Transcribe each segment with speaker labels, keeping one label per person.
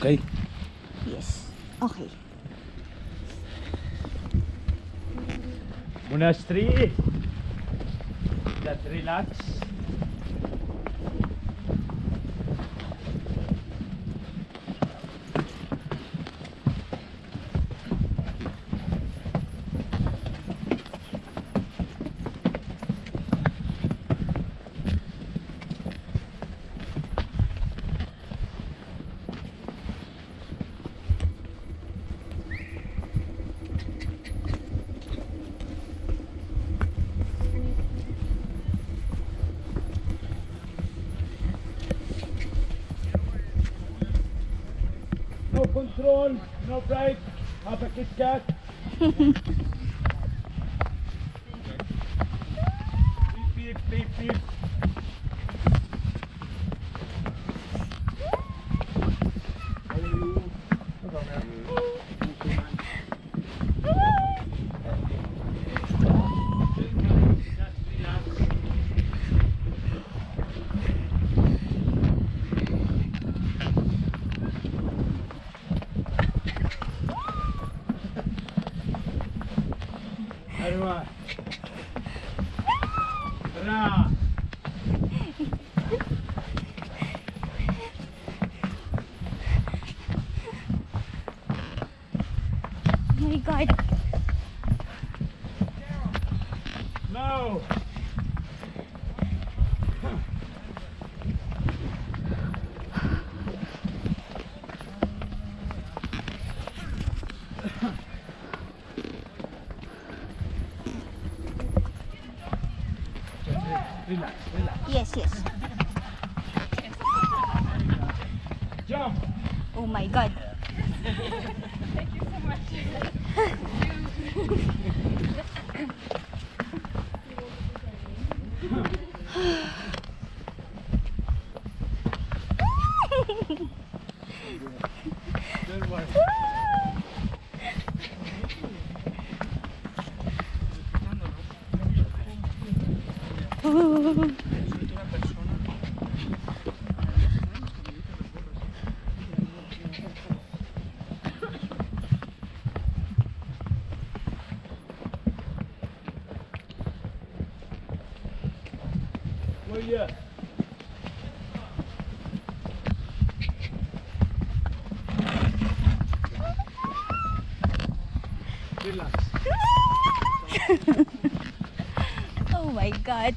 Speaker 1: Okay.
Speaker 2: Yes. Okay.
Speaker 1: Monastery. That relax. No control, no brake, have a Kit Kat. beep, beep, beep, beep. Arriba.
Speaker 2: Oh my God.
Speaker 1: No. Relax, relax.
Speaker 2: Yes, yes.
Speaker 1: Jump.
Speaker 2: Oh my God.
Speaker 1: Thank you so much. Don't worry. Relax.
Speaker 2: Oh my God.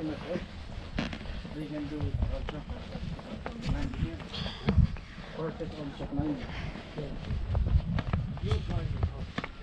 Speaker 1: do. They can do also. And here. Horses also climb. You climb.